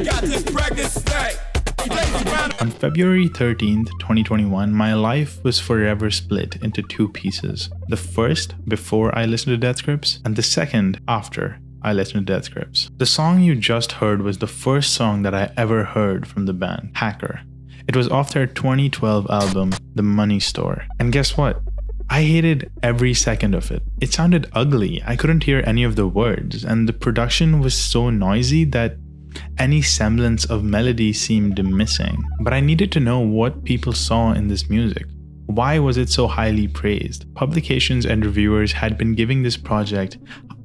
On February 13th, 2021, my life was forever split into two pieces. The first, before I listened to Death Grips, and the second, after I listened to Death Grips. The song you just heard was the first song that I ever heard from the band, Hacker. It was off their 2012 album, The Money Store. And guess what? I hated every second of it. It sounded ugly. I couldn't hear any of the words, and the production was so noisy that any semblance of melody seemed missing. But I needed to know what people saw in this music. Why was it so highly praised? Publications and reviewers had been giving this project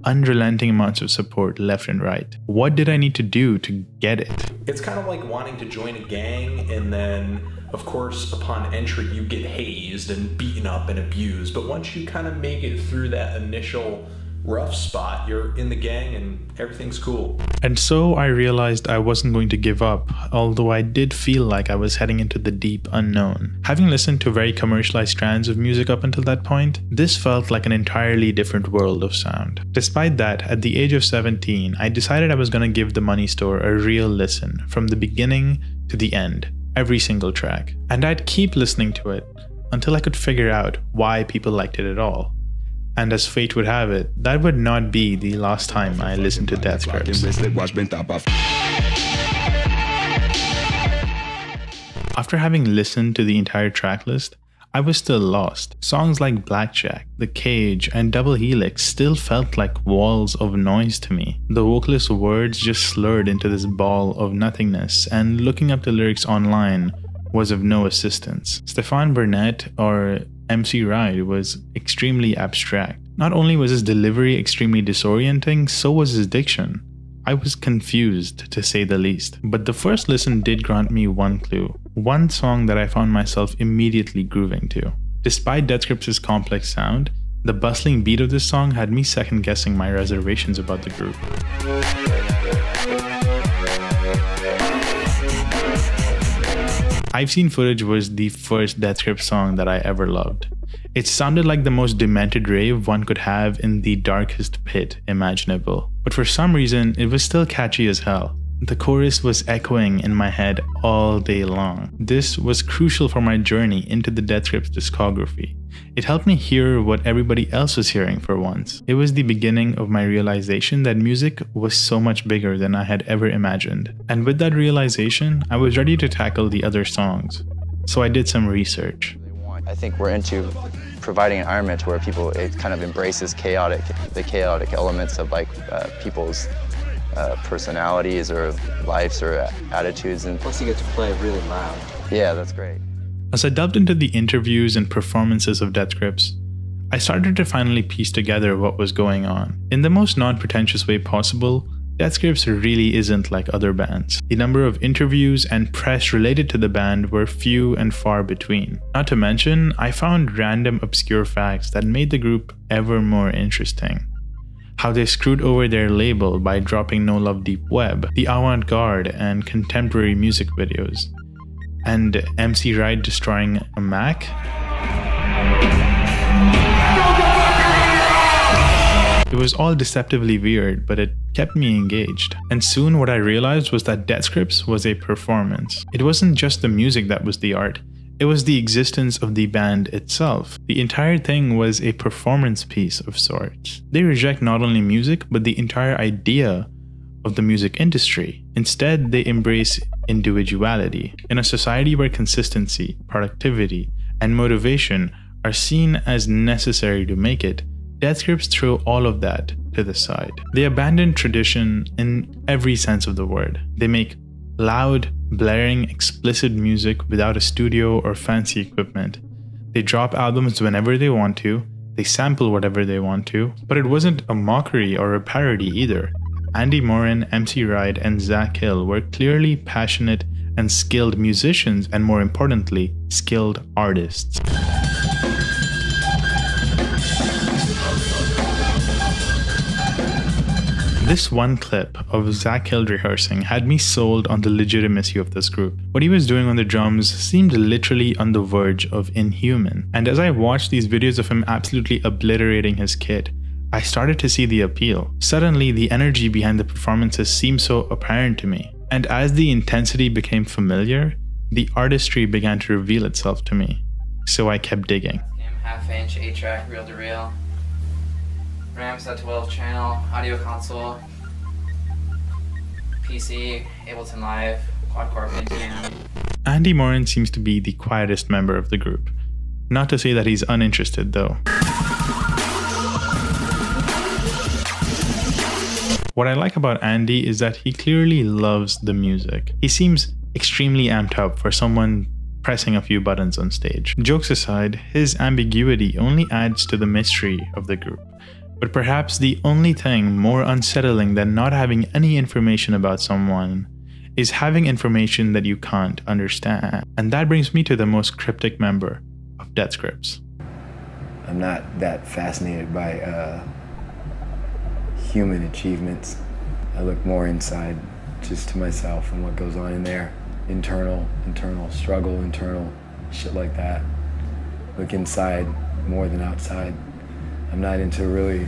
unrelenting amounts of support left and right. What did I need to do to get it? It's kind of like wanting to join a gang and then of course, upon entry, you get hazed and beaten up and abused. But once you kind of make it through that initial rough spot, you're in the gang and everything's cool. And so I realized I wasn't going to give up, although I did feel like I was heading into the deep unknown. Having listened to very commercialized strands of music up until that point, this felt like an entirely different world of sound. Despite that, at the age of 17, I decided I was going to give The Money Store a real listen, from the beginning to the end, every single track. And I'd keep listening to it until I could figure out why people liked it at all. And as fate would have it, that would not be the last time I listened to Death Grips. After having listened to the entire tracklist, I was still lost. Songs like Blackjack, The Cage, and Double Helix still felt like walls of noise to me. The vocalist words just slurred into this ball of nothingness, and looking up the lyrics online was of no assistance. Stefan Burnett or MC Ride was extremely abstract. Not only was his delivery extremely disorienting, so was his diction. I was confused, to say the least. But the first listen did grant me one clue, one song that I found myself immediately grooving to. Despite Death Grips' complex sound, the bustling beat of this song had me second guessing my reservations about the group. I've Seen Footage was the first Death Grips song that I ever loved. It sounded like the most demented rave one could have in the darkest pit imaginable, but for some reason, it was still catchy as hell. The chorus was echoing in my head all day long. This was crucial for my journey into the Death Grips discography. It helped me hear what everybody else was hearing for once. It was the beginning of my realization that music was so much bigger than I had ever imagined. And with that realization, I was ready to tackle the other songs. So I did some research. I think we're into providing an environment where people it kind of embraces chaotic the chaotic elements of like uh, people's uh, personalities or lives or attitudes. And plus, you get to play really loud. Yeah, that's great. As I delved into the interviews and performances of Death Grips, I started to finally piece together what was going on. In the most non pretentious way possible, Death Grips really isn't like other bands. The number of interviews and press related to the band were few and far between. Not to mention, I found random obscure facts that made the group ever more interesting how they screwed over their label by dropping No Love Deep Web, the avant garde and contemporary music videos, and MC Ride destroying a Mac. It was all deceptively weird, but it kept me engaged. And soon what I realized was that Death Grips was a performance. It wasn't just the music that was the art, it was the existence of the band itself. The entire thing was a performance piece of sorts. They reject not only music, but the entire idea of the music industry. Instead, they embrace individuality. In a society where consistency, productivity, and motivation are seen as necessary to make it, Death Grips throw all of that to the side. They abandon tradition in every sense of the word. They make loud, blaring, explicit music without a studio or fancy equipment. They drop albums whenever they want to, they sample whatever they want to, but it wasn't a mockery or a parody either. Andy Morin, MC Ride, and Zach Hill were clearly passionate and skilled musicians, and more importantly, skilled artists. This one clip of Zach Hill rehearsing had me sold on the legitimacy of this group. What he was doing on the drums seemed literally on the verge of inhuman. And as I watched these videos of him absolutely obliterating his kit, I started to see the appeal. Suddenly, the energy behind the performances seemed so apparent to me. And as the intensity became familiar, the artistry began to reveal itself to me. So I kept digging. Half inch, 8 track, reel to reel. RAM set 12 channel, audio console, PC, Ableton Live, quad core. Andy Morin seems to be the quietest member of the group. Not to say that he's uninterested though. What I like about Andy is that he clearly loves the music. He seems extremely amped up for someone pressing a few buttons on stage. Jokes aside, his ambiguity only adds to the mystery of the group. But perhaps the only thing more unsettling than not having any information about someone is having information that you can't understand. And that brings me to the most cryptic member of Death Grips. I'm not that fascinated by uh, human achievements. I look more inside just to myself and what goes on in there. Internal, internal struggle, internal shit like that. Look inside more than outside. I'm not into really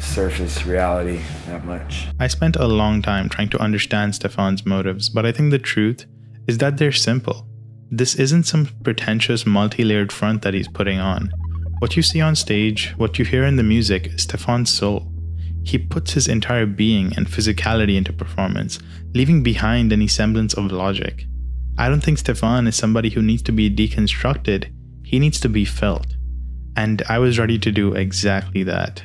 surface reality that much. I spent a long time trying to understand Stefan's motives, but I think the truth is that they're simple. This isn't some pretentious multi layered front that he's putting on. What you see on stage, what you hear in the music, is Stefan's soul. He puts his entire being and physicality into performance, leaving behind any semblance of logic. I don't think Stefan is somebody who needs to be deconstructed, he needs to be felt. And I was ready to do exactly that.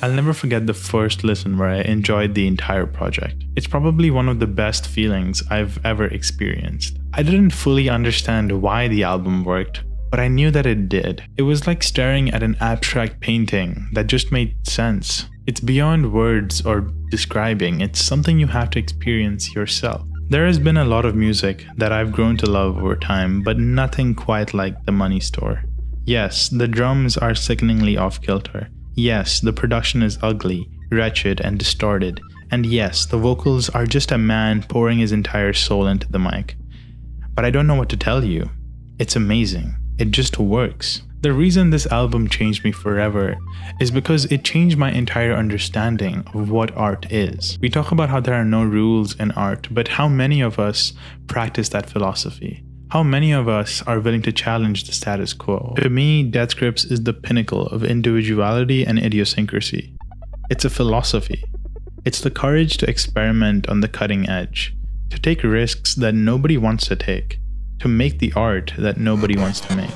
I'll never forget the first listen where I enjoyed the entire project. It's probably one of the best feelings I've ever experienced. I didn't fully understand why the album worked, but I knew that it did. It was like staring at an abstract painting that just made sense. It's beyond words or describing, it's something you have to experience yourself. There has been a lot of music that I've grown to love over time, but nothing quite like The Money Store. Yes, the drums are sickeningly off kilter. Yes, the production is ugly, wretched, and distorted. And yes, the vocals are just a man pouring his entire soul into the mic. But I don't know what to tell you. It's amazing. It just works. The reason this album changed me forever is because it changed my entire understanding of what art is. We talk about how there are no rules in art, but how many of us practice that philosophy? How many of us are willing to challenge the status quo? To me, Death Grips is the pinnacle of individuality and idiosyncrasy. It's a philosophy. It's the courage to experiment on the cutting edge, to take risks that nobody wants to take, to make the art that nobody wants to make.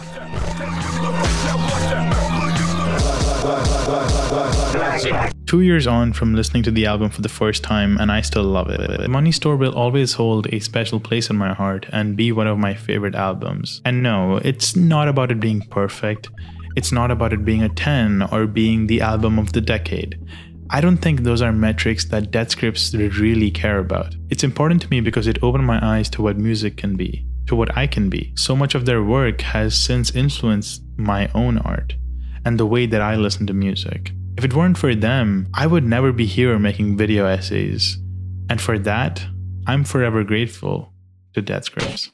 Two years on from listening to the album for the first time, and I still love it. Money Store will always hold a special place in my heart and be one of my favorite albums. And no, it's not about it being perfect. It's not about it being a 10 or being the album of the decade. I don't think those are metrics that Death Grips really care about. It's important to me because it opened my eyes to what music can be, to what I can be. So much of their work has since influenced my own art and the way that I listen to music. If it weren't for them, I would never be here making video essays. And for that, I'm forever grateful to Death Grips.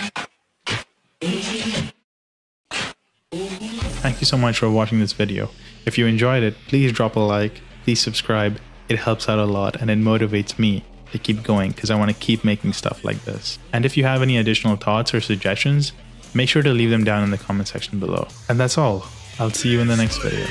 Thank you so much for watching this video. If you enjoyed it, please drop a like, please subscribe. It helps out a lot and it motivates me to keep going because I want to keep making stuff like this. And if you have any additional thoughts or suggestions, make sure to leave them down in the comment section below. And that's all. I'll see you in the next video.